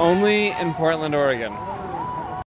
Only in Portland, Oregon.